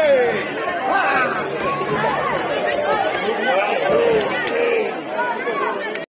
Hey!